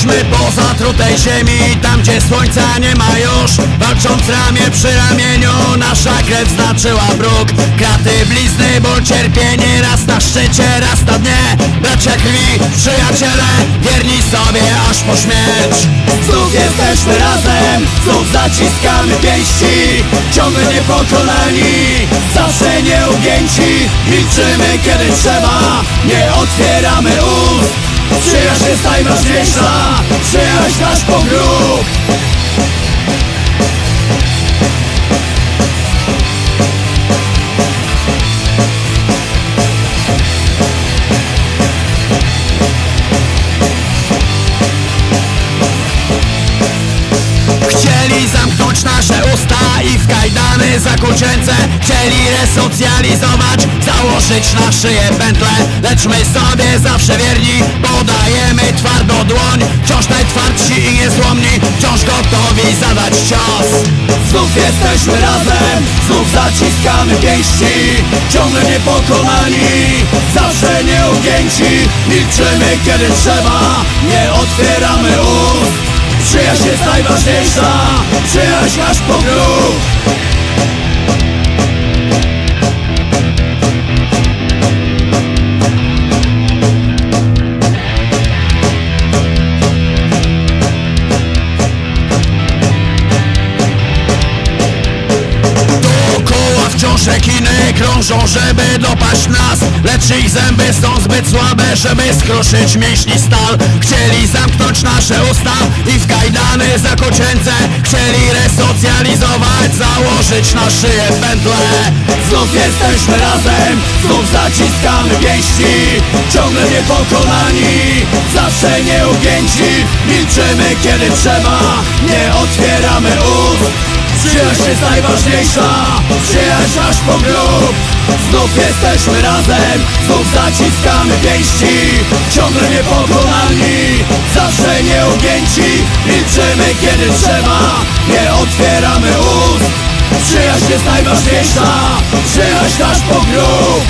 Przyszliśmy po zatrutej ziemi Tam gdzie słońca nie ma już. Walcząc ramię przy ramieniu Nasza krew znaczyła bruk Kraty, blizny, ból, cierpienie Raz na szczycie, raz na dnie. Bracia krwi, przyjaciele Wierni sobie aż po śmierć. Znów jesteśmy razem Znów zaciskamy pięści. Ciągle niepokonani Zawsze nieugięci. Milczymy kiedy trzeba Nie otwieramy ust Przyjaźń jest najważniejsza. Przyjaźń nasz pogróg Chcieli zamknąć nasze usta i w kajdany zakuć ręce. Chcieli resocjalizować, założyć na szyję pętle. Lecz my sobie zawsze wierni, podajemy twardo dłoń. Wciąż najtwardsi i niezłomni, wciąż gotowi zadać cios. Znów jesteśmy razem, znów zaciskamy pięści. Ciągle niepokonani, zawsze nieugięci. Milczymy kiedy trzeba, nie otwieramy ust. Przyjaźń jest najważniejsza Przyjaźń aż po grób rekiny krążą, żeby dopaść nas. Lecz ich zęby są zbyt słabe, żeby skruszyć mięśni stal. Chcieli zamknąć nasze usta i w kajdany zakuć ręce Chcieli resocjalizować, założyć na szyję pętle Znów jesteśmy razem, znów zaciskamy pięści. Ciągle niepokonani, zawsze nieugięci. Milczymy kiedy trzeba, nie Przyjaźń jest najważniejsza Przyjaźń aż po grób. Znów jesteśmy razem Znów zaciskamy pięści. Ciągle niepokonani Zawsze nieugięci. Milczymy kiedy trzeba Nie otwieramy ust. Przyjaźń jest najważniejsza Przyjaźń aż po grób